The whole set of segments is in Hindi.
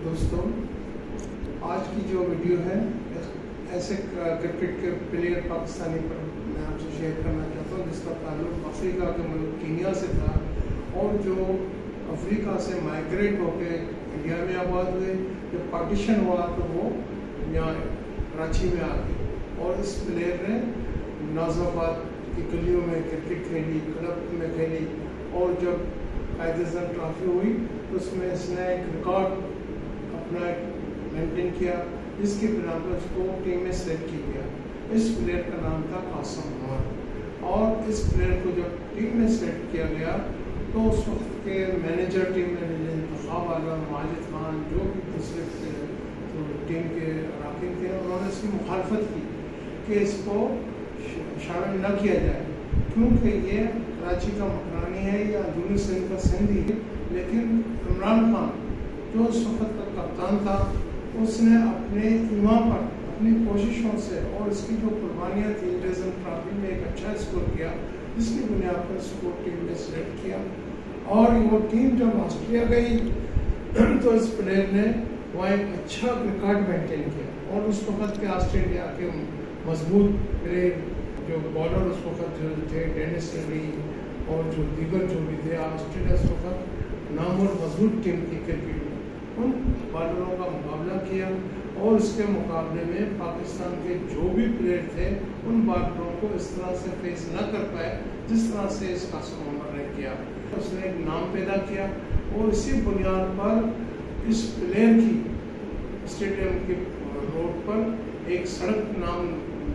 दोस्तों, आज की जो वीडियो है, ऐसे क्रिकेट के प्लेयर पाकिस्तानी पर मैं आपसे शेयर करना चाहता हूँ, जिसका ताल्लुक अफ्रीका के मुल्क कीनिया से था और जो अफ्रीका से माइग्रेट होकर इंडिया में आबाद हुए, जब पार्टीशन हुआ तो वो यहाँ कराची में आ गए। और इस प्लेयर ने नाजाबाद की गलियों में क्रिकेट खेली क्लब में खेली और जब कायदेजन ट्रॉफी हुई तो उसमें इसने एक रिकॉर्ड अपना मेंटेन किया बिना पर उसको टीम में सेलेक्ट किया गया। इस प्लेयर का नाम था कासम उमर और इस प्लेयर को जब टीम में सेलेक्ट किया गया तो उस वक्त के manager team manager Intikhab Alam Majid Khan जो भी दूसरे तो टीम के अरकान थे, उन्होंने इसकी मुखालफत की कि इसको शामिल न किया जाए। क्योंकि ये कराची का मकरानी है या अंदरूनी सिंध का सिंधी है, लेकिन इमरान खान जो उस वक्त का कप्तान था, उसने अपने ईमा पर अपनी कोशिशों से और इसकी जो कुर्बानियाँ थी इंडियन ट्रॉफी में एक अच्छा स्कोर किया, जिसकी बुनियाद पर इसको टीम ने सिलेक्ट किया। और वो टीम जब ऑस्ट्रेलिया गई तो इस प्लेयर ने वहाँ एक अच्छा रिकॉर्ड मेंटेन किया और उस वक्त के ऑस्ट्रेलिया के मज़बूत प्लेयर जो बॉलर उस वक्त जो थे डेनिस और जो दीगर जो भी थे, ऑस्ट्रेलिया उस वक्त नाम और मज़बूत टीम थी क्रिकेट उन बॉलरों का मुकाबला किया और उसके मुकाबले में पाकिस्तान के जो भी प्लेयर थे, उन बॉलरों को इस तरह से फेस न कर पाए, जिस तरह से इस कासम उमर ने किया। उसने एक नाम पैदा किया और इसी बुनियाद पर इस प्लेयर की स्टेडियम के रोड पर एक सड़क नाम,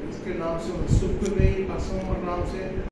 इसके नाम से मनसूब की गई कासम उमर नाम से।